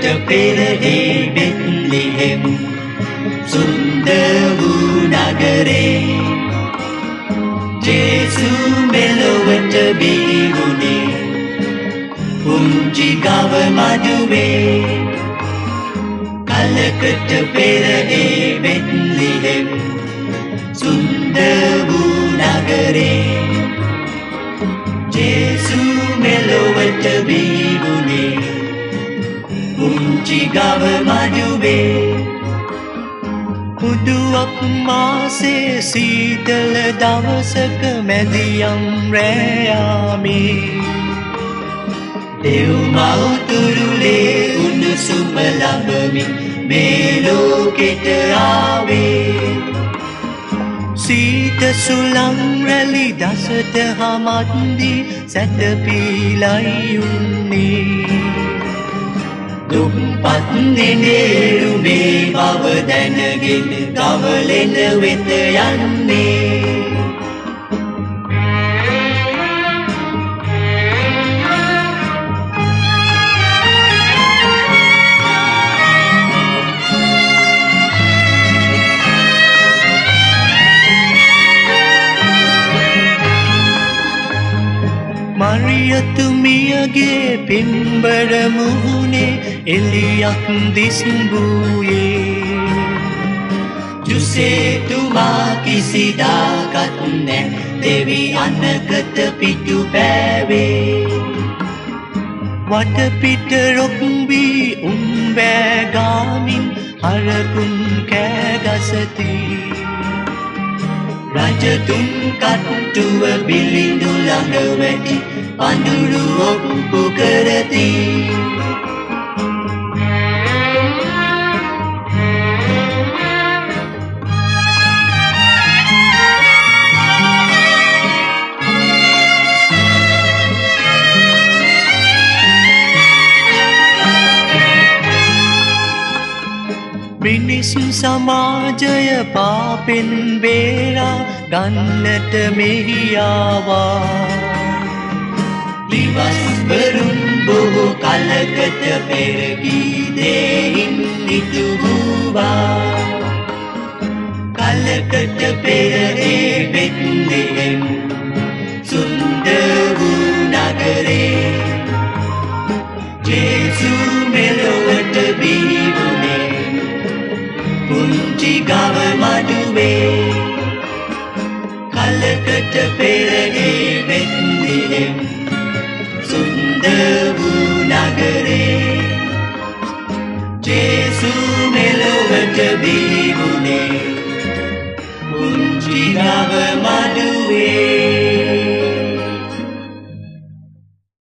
කලකට පෙර ඒ බෙත්ලෙහෙම් සුන්දර වූ නගරේ ජේසු මෙලොවට බිහිවුණේ පුංචි ගව මඩුවේ කලකට පෙර ඒ බෙත්ලෙහෙම් පුංචි ගව මඩුවේ. හුදුවක් මාසේ සීතල දවසක මැදියම් රෑයාමේ. දෙව් මවතුරුලේ උණුසුම ලබමින් මේ ලෝකෙට ආවේ. සීත සුළං රැලි දසට හමත්දී සැතපීලයිඋන්නේ දුම්පත් නෙනේරුමේ බව දැනගෙන ගවලෙන වෙත යන්නේ. මරියතුමියගේ පිම්බර මුහුණේ එලියක් දිස්බූයේ ජුසේතුමා කිසිදාකත් නෑ දෙවි අන්නකට පිටු පෑවේ. වටපිට රොක්බී උම්බෑගාමින් හරකුන් කෑගසතිී රජතුන් කට්ටුව බිලිඳු ළඟ වැටි පඳුරු ඔප්පු කරති. මිනිස් සමාජය පාපෙන් බේරා ගන්නට මෙහියාවා. දිවස්වරුන් බොහෝ කලකට පෙරගීදෙයින් නිතුවූවා කලකට පෙරේ බෙත්ලෙහෙම් සුන්දර වූ නගරේ. ජේසු මෙලොවට බිහිවුණේ. පුංචි ගව මඩුවේ பெற்ற பிறகே வெற்றிலே சொந்த நகரே ஜேசு மெலோவற்ற பீவுனே உன் ஜீனாவமா